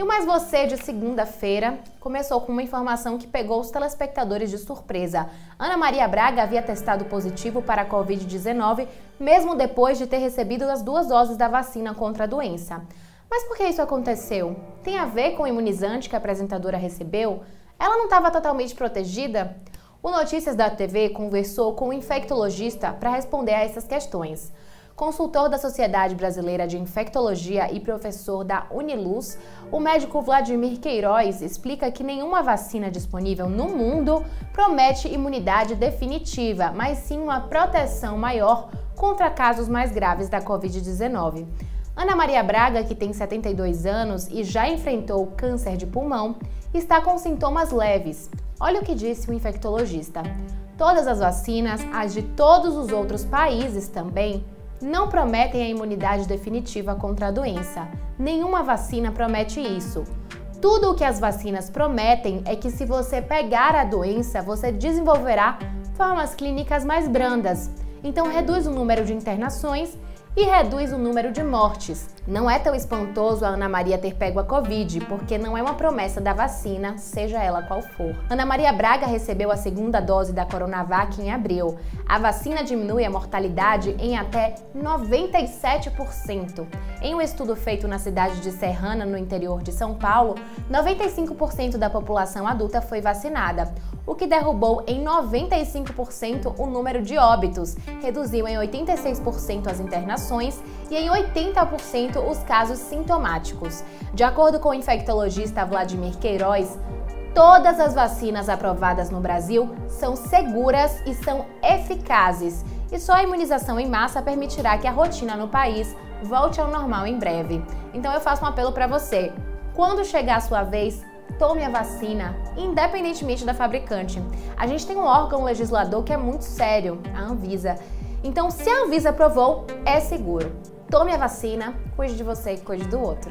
E o Mais Você de segunda-feira começou com uma informação que pegou os telespectadores de surpresa. Ana Maria Braga havia testado positivo para a Covid-19, mesmo depois de ter recebido as duas doses da vacina contra a doença. Mas por que isso aconteceu? Tem a ver com o imunizante que a apresentadora recebeu? Ela não estava totalmente protegida? O Notícias da TV conversou com um infectologista para responder a essas questões. Consultor da Sociedade Brasileira de Infectologia e professor da Uniluz, o médico Vladimir Queiroz explica que nenhuma vacina disponível no mundo promete imunidade definitiva, mas sim uma proteção maior contra casos mais graves da Covid-19. Ana Maria Braga, que tem 72 anos e já enfrentou câncer de pulmão, está com sintomas leves. Olha o que disse o infectologista. Todas as vacinas, as de todos os outros países também, não prometem a imunidade definitiva contra a doença. Nenhuma vacina promete isso. Tudo o que as vacinas prometem é que se você pegar a doença, você desenvolverá formas clínicas mais brandas. Então reduz o número de internações e reduz o número de mortes. Não é tão espantoso a Ana Maria ter pego a Covid, porque não é uma promessa da vacina, seja ela qual for. Ana Maria Braga recebeu a segunda dose da Coronavac em abril. A vacina diminui a mortalidade em até 97%. Em um estudo feito na cidade de Serrana, no interior de São Paulo, 95% da população adulta foi vacinada, o que derrubou em 95% o número de óbitos, reduziu em 86% as internações e em 80% os casos sintomáticos. De acordo com o infectologista Vladimir Queiroz, todas as vacinas aprovadas no Brasil são seguras e são eficazes, e só a imunização em massa permitirá que a rotina no país volte ao normal em breve. Então eu faço um apelo para você. Quando chegar a sua vez, tome a vacina, independentemente da fabricante. A gente tem um órgão legislador que é muito sério, a Anvisa. Então, se a Anvisa aprovou, é seguro. Tome a vacina, cuide de você e cuide do outro.